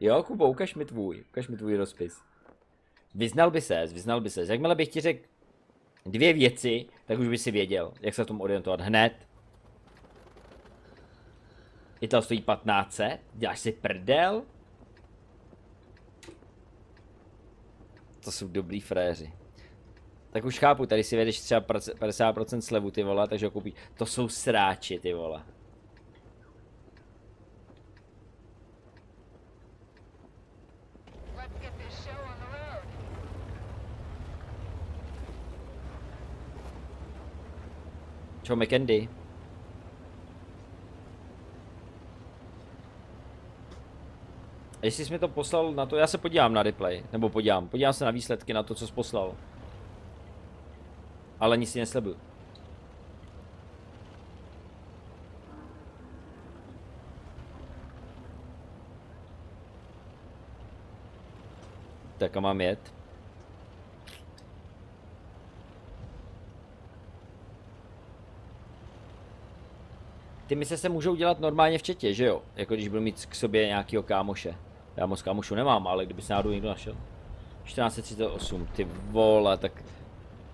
Jo, Kubo, ukaž mi tvůj, ukaž mi tvůj rozpis. Vyznal by ses, vyznal by ses. Jakmile bych ti řekl dvě věci, tak už by si věděl, jak se v tom orientovat hned. Ital stojí 15, děláš si prdel? To jsou dobrý fréři. Tak už chápu, tady si vedeš třeba 50% slevu ty vole, takže ho koupí. To jsou sráči ty vole. Čo McKendy? A Jestli jsi mi to poslal na to, já se podívám na replay, nebo podívám, podívám se na výsledky na to, co jsi poslal. Ale nic si neslebuju. Tak a mám jet? Ty mise se můžou dělat normálně v četě, že jo? Jako když budu mít k sobě nějakýho kámoše. Já moc kámošu nemám, ale kdyby se náhodou někdo našel. 1438, ty vole, tak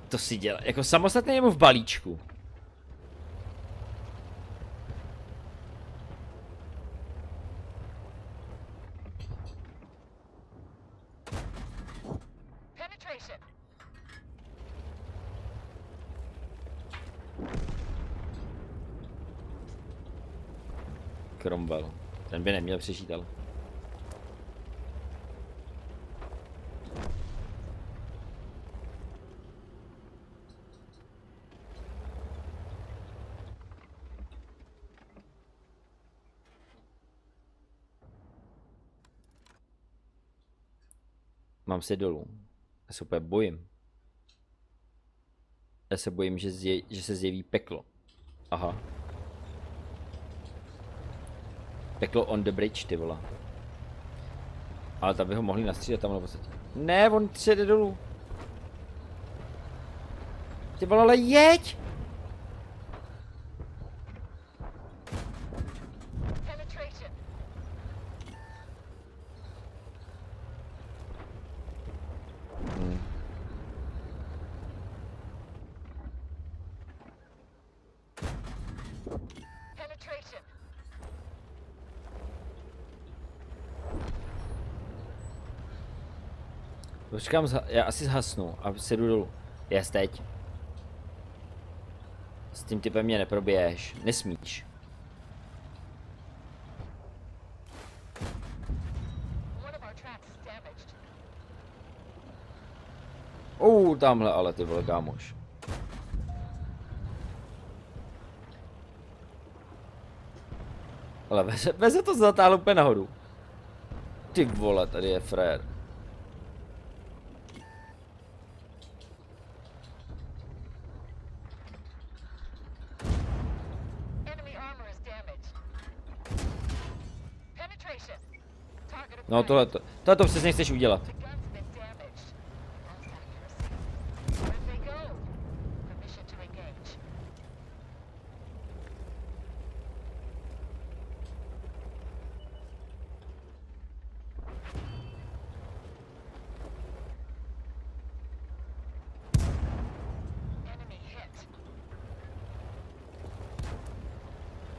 to si dělá. Jako samostatně nebo v balíčku? Penetration. Cromwell. Ten by neměl přežít, ale. Mám se dolů. Já se úplně bojím. Já se bojím, že, zje, že se zjeví peklo. Aha. Peklo on the bridge, ty vole. Ale tam by ho mohli nastřílet tam v podstatě. Ne, on se jde dolů. Ty vole, ale jeď! Penetration. Penetration. Počkám, zha- já asi zhasnu a sedu dolů. Jes teď. S tím typem mě neprobiješ. Nesmíš. Damaged. Ou, tamhle ale ty vole, kámoš. Ale veze, veze to zatáhl úplně nahoru. Ty vole, tady je frér. Enemy armor is damaged. Penetration. Target No tohle to, tohle to přesně chceš udělat. The gun's been damaged. Lost accuracy. Where'd they go? Permission to engage. Enemy hit.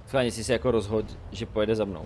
Schválně si se jako rozhod, že pojede za mnou.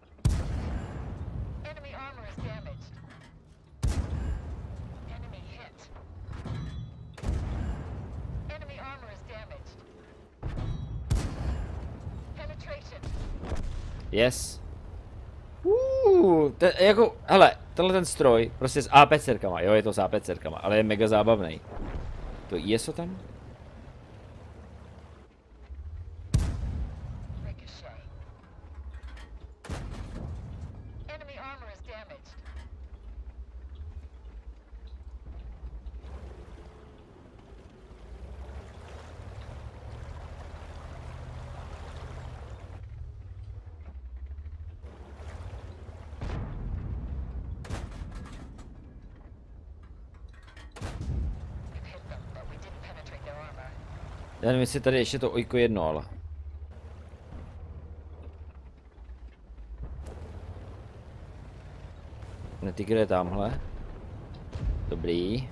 Yes. Uh, te, jako, hele, tenhle ten stroj, prostě s APCerkama, jo, je to s APCerkama, ale je mega zábavný. To ISO tam? Ricochet. Enemy armor is damaged. We've hit them, but we didn't penetrate their armor. Já nevím, jestli tady ještě to ojko jedno, ale. Netygr je tamhle. Dobrý.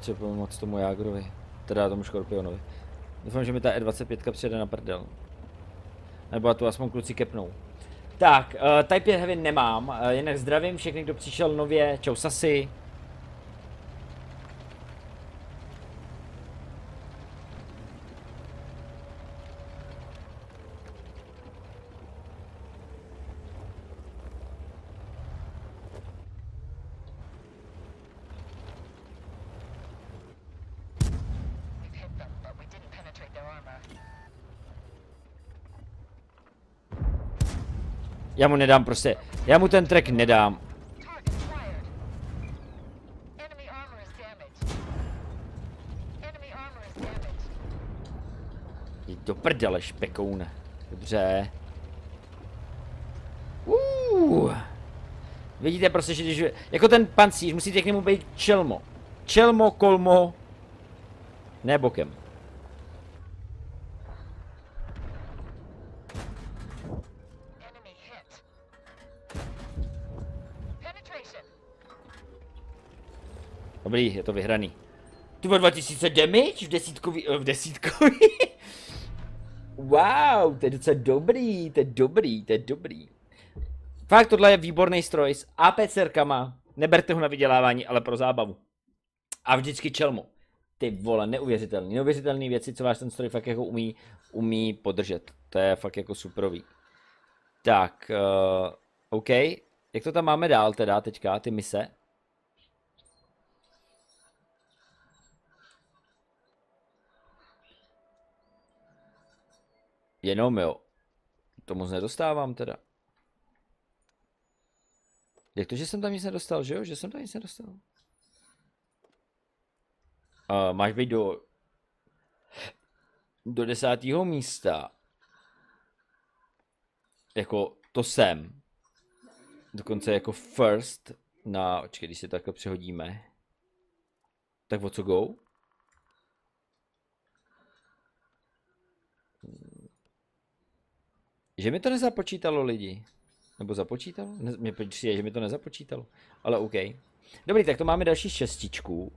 Chci pomoct tomu Jágrovi. Teda tomu Škorpionovi. Doufám, že mi ta E25 přijede na prdel. Nebo tu aspoň kluci kepnou. Tak, uh, Type 5 Heavy nemám, uh, jinak zdravím všechny, kdo přišel nově, čau Sasi. Já mu nedám prostě, já mu ten track nedám. Jdi do prdele, špekoune. Dobře. Uh. Vidíte prostě, že když... Jako ten pancíř, musíte k němu být čelmo. Čelmo, kolmo. Ne bokem. Dobrý, je to vyhraný. Ty vole, 2000 damage v desítkový, eh, v desítkový. wow, to je docela dobrý, to je dobrý, to je dobrý. Fakt, tohle je výborný stroj s APCRkama. Neberte ho na vydělávání, ale pro zábavu. A vždycky čelmo. Ty vole, neuvěřitelný. Neuvěřitelný věci, co váš ten stroj fakt jako umí, umí podržet. To je fakt jako superový. Tak, uh, OK. Jak to tam máme dál teda teďka, ty mise? Jenom jo. To moc nedostávám teda. Jak to, že jsem tam nic nedostal, že jo? Že jsem tam nic nedostal. Uh, máš být do... Do desátého místa. Jako to jsem. Dokonce jako first na... Očkej, když si takhle přehodíme. Tak o co go? Že mi to nezapočítalo lidi. Nebo započítalo? Ne, mě přijde, že mi to nezapočítalo. Ale OK. Dobrý, tak to máme další šestičku.